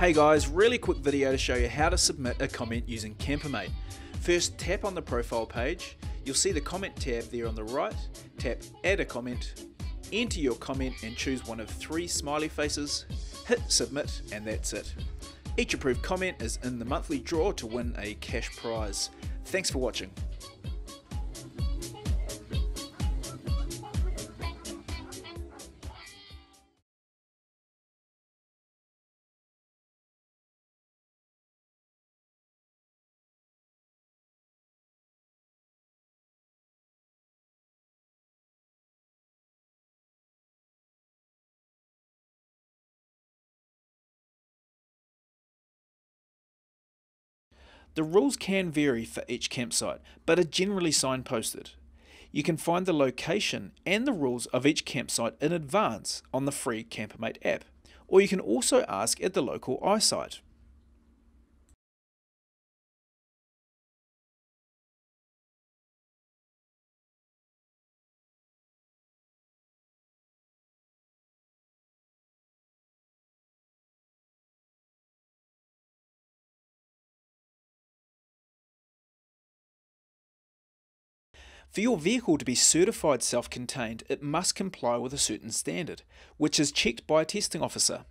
Hey guys, really quick video to show you how to submit a comment using Campermate. First tap on the profile page, you'll see the comment tab there on the right, tap add a comment, enter your comment and choose one of three smiley faces, hit submit and that's it. Each approved comment is in the monthly draw to win a cash prize. Thanks for watching. The rules can vary for each campsite, but are generally signposted. You can find the location and the rules of each campsite in advance on the free Campermate app, or you can also ask at the local iSite. For your vehicle to be certified self contained, it must comply with a certain standard, which is checked by a testing officer.